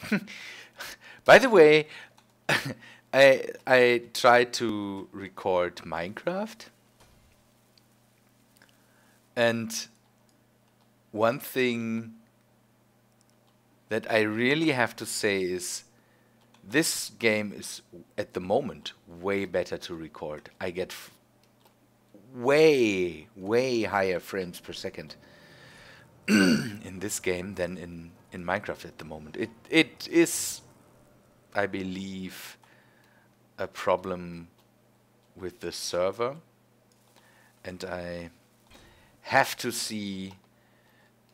By the way, I I tried to record Minecraft, and one thing that I really have to say is this game is at the moment way better to record. I get way way higher frames per second in this game than in in Minecraft at the moment. It it is I believe a problem with the server and I have to see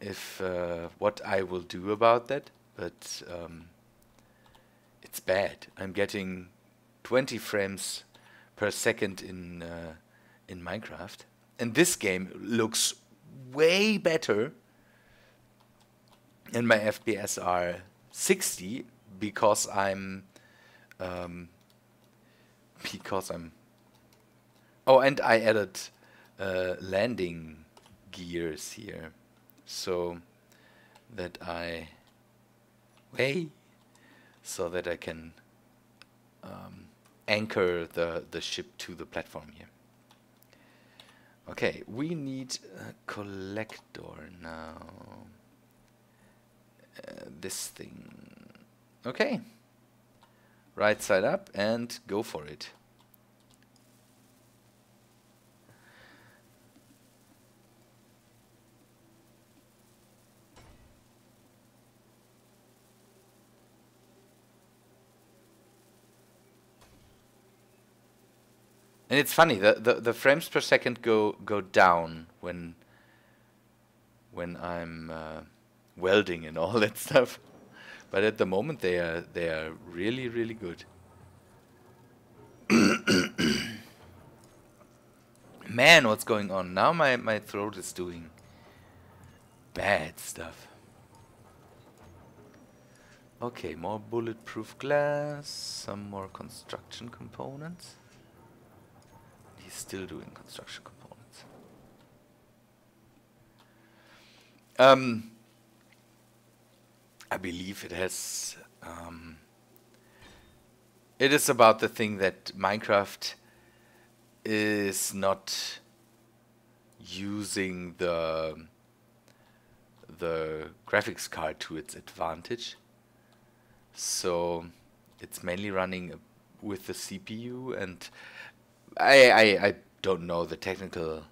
if uh, what I will do about that but um, it's bad. I'm getting 20 frames per second in uh, in Minecraft, and this game looks way better. And my FPS are 60 because I'm um, because I'm. Oh, and I added uh, landing gears here, so that I. Wait so that I can um, anchor the, the ship to the platform here. Okay, we need a collector now. Uh, this thing. Okay. Right side up and go for it. And it's funny, the, the, the frames per second go go down when when I'm uh, welding and all that stuff. But at the moment they are they are really really good. Man, what's going on? Now my, my throat is doing bad stuff. Okay, more bulletproof glass, some more construction components He's still doing construction components. Um, I believe it has. Um, it is about the thing that Minecraft is not using the the graphics card to its advantage. So it's mainly running with the CPU and I, I, I don't know the technical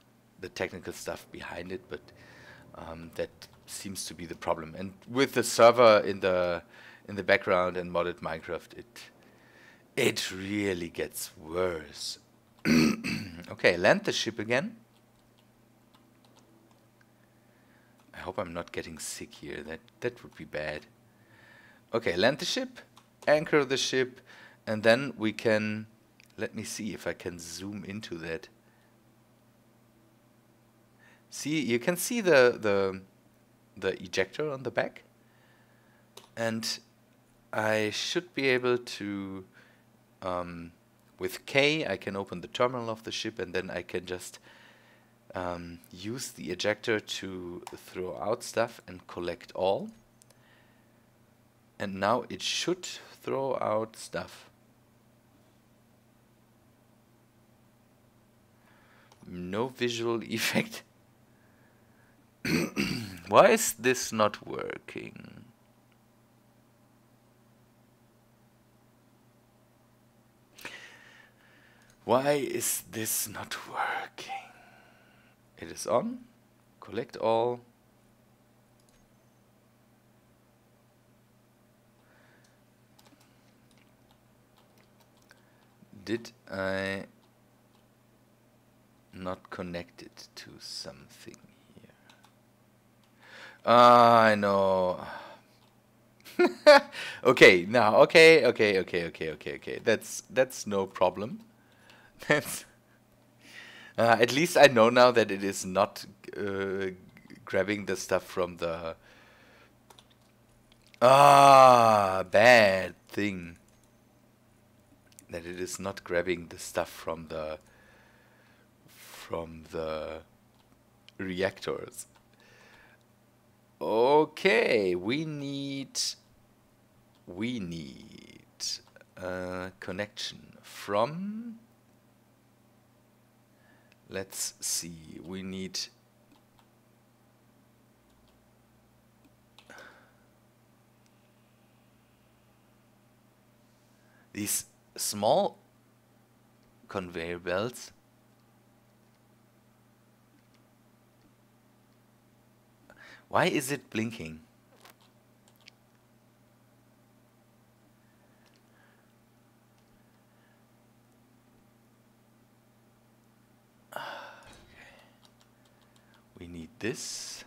the technical stuff behind it, but um, that seems to be the problem. And with the server in the in the background and modded Minecraft, it it really gets worse. okay, land the ship again. I hope I'm not getting sick here. That that would be bad. Okay, land the ship, anchor the ship, and then we can let me see if I can zoom into that. See, you can see the the the ejector on the back, and I should be able to. Um, with K, I can open the terminal of the ship, and then I can just um, use the ejector to throw out stuff and collect all. And now it should throw out stuff. no visual effect. Why is this not working? Why is this not working? It is on. Collect all. Did I not connect it to something I know. okay, now, okay, okay, okay, okay, okay, okay. That's that's no problem. That's uh, at least I know now that it is not uh, grabbing the stuff from the ah bad thing. That it is not grabbing the stuff from the from the reactors. Okay, we need we need a connection from let's see we need these small conveyor belts why is it blinking? We need this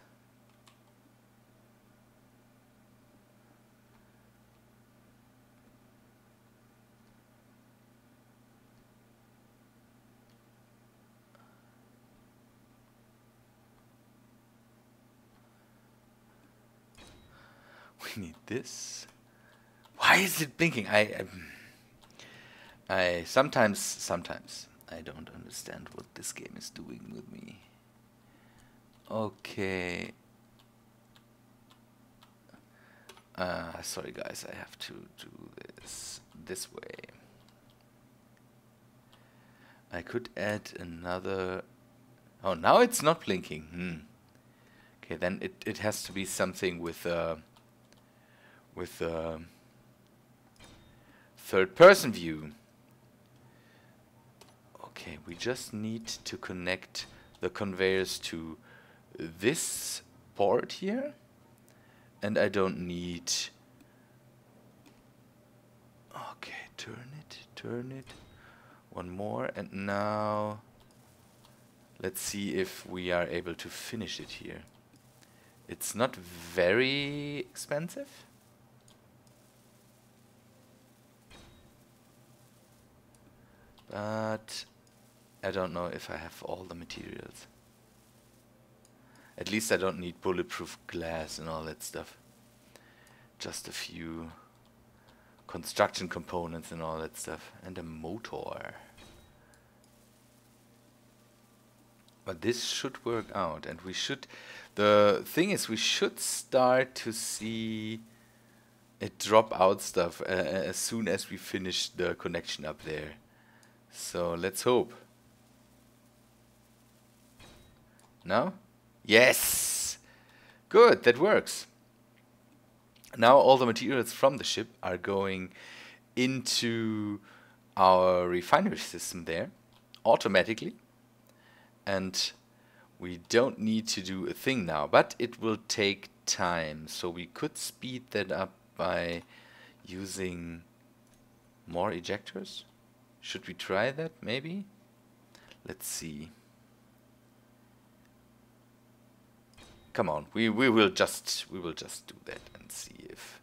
need this why is it blinking I, I I sometimes sometimes I don't understand what this game is doing with me Okay. Uh, sorry guys, I have to do this this way. I could add another... Oh, now it's not blinking. Hmm. Okay, then it, it has to be something with uh, with uh, third person view. Okay, we just need to connect the conveyors to this board here. And I don't need okay turn it turn it one more. And now let's see if we are able to finish it here. It's not very expensive but I don't know if I have all the materials at least I don't need bulletproof glass and all that stuff. Just a few construction components and all that stuff. And a motor. But this should work out. And we should... The thing is, we should start to see it drop out stuff uh, as soon as we finish the connection up there. So let's hope. No? Yes! Good, that works. Now all the materials from the ship are going into our refinery system there automatically. And we don't need to do a thing now, but it will take time. So we could speed that up by using more ejectors. Should we try that maybe? Let's see. come on, we we will just we will just do that and see if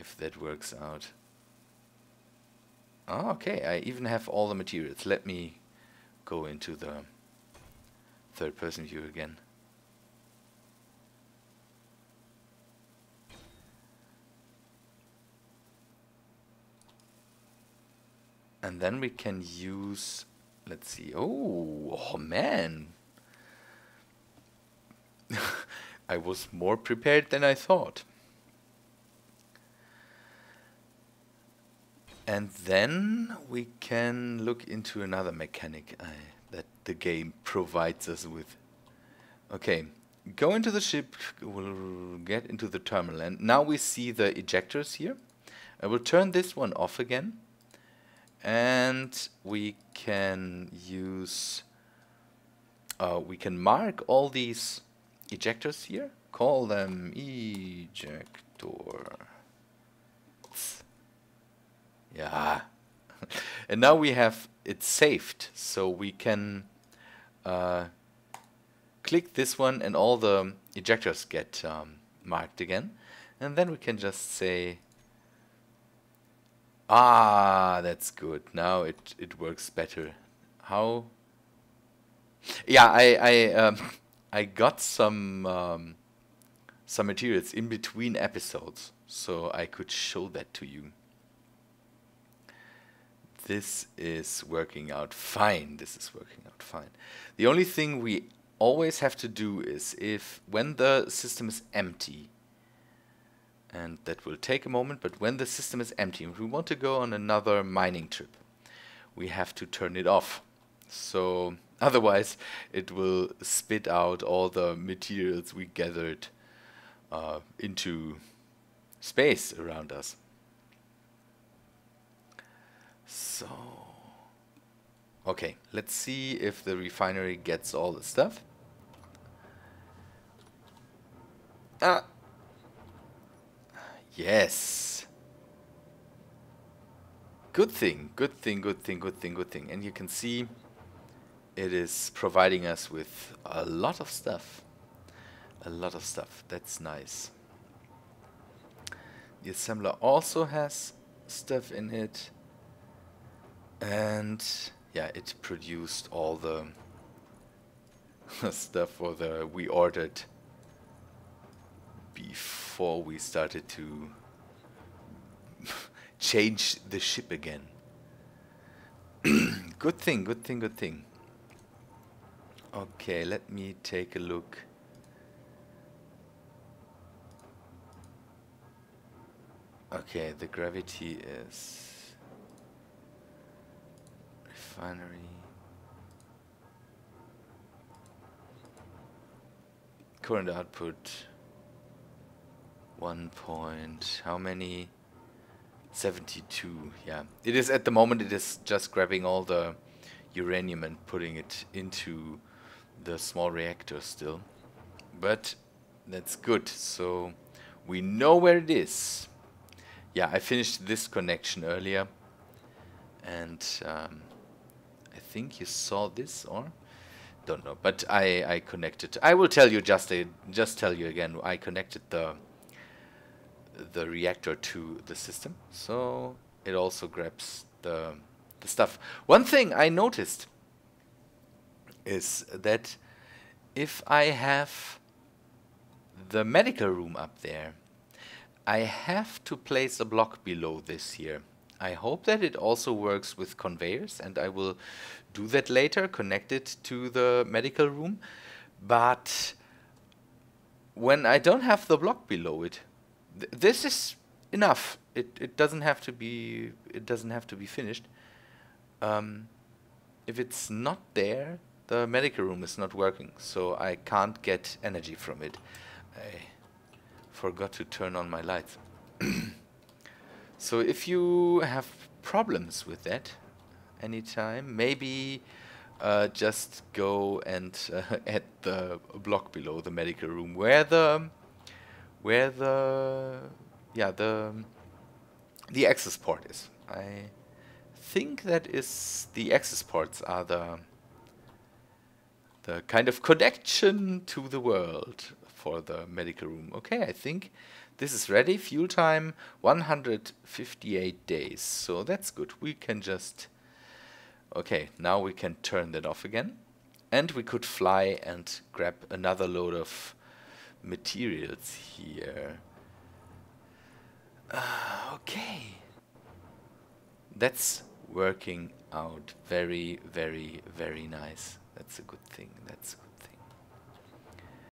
if that works out. Oh, okay, I even have all the materials. Let me go into the third person view again. And then we can use, let's see, oh, oh man, I was more prepared than I thought. And then we can look into another mechanic uh, that the game provides us with. Okay, go into the ship, we'll get into the terminal, and now we see the ejectors here. I will turn this one off again, and we can use, uh, we can mark all these ejectors here. Call them ejector. Yeah. and now we have it saved, so we can uh, click this one and all the ejectors get um, marked again. And then we can just say, ah, that's good. Now it, it works better. How? Yeah, I, I um, I got some um, some materials in between episodes, so I could show that to you. This is working out fine. This is working out fine. The only thing we always have to do is if when the system is empty and that will take a moment but when the system is empty we want to go on another mining trip we have to turn it off. So otherwise it will spit out all the materials we gathered uh, into space around us. So okay let's see if the refinery gets all the stuff. Ah Yes. Good thing, good thing, good thing, good thing, good thing. And you can see it is providing us with a lot of stuff. A lot of stuff. That's nice. The assembler also has stuff in it. And yeah, it produced all the stuff for the we ordered before we started to change the ship again. good thing, good thing, good thing. Okay, let me take a look. Okay, the gravity is refinery. Current output one point, how many? 72, yeah. It is at the moment, it is just grabbing all the uranium and putting it into the small reactor still. But that's good, so we know where it is. Yeah, I finished this connection earlier. And um, I think you saw this, or? Don't know, but I, I connected. I will tell you just, a, just tell you again, I connected the the reactor to the system. So it also grabs the, the stuff. One thing I noticed is that if I have the medical room up there, I have to place a block below this here. I hope that it also works with conveyors and I will do that later, connect it to the medical room. But when I don't have the block below it, th this is enough. It it doesn't have to be it doesn't have to be finished. Um, if it's not there, the medical room is not working, so I can't get energy from it. I forgot to turn on my lights. so if you have problems with that anytime, maybe uh, just go and uh, add the block below the medical room where the where the yeah the the access port is. I think that is the access ports are the the kind of connection to the world for the medical room. Okay, I think this is ready. Fuel time 158 days. So that's good. We can just Okay, now we can turn that off again. And we could fly and grab another load of materials here. Uh, okay. That's working out very, very, very nice. That's a good thing. That's.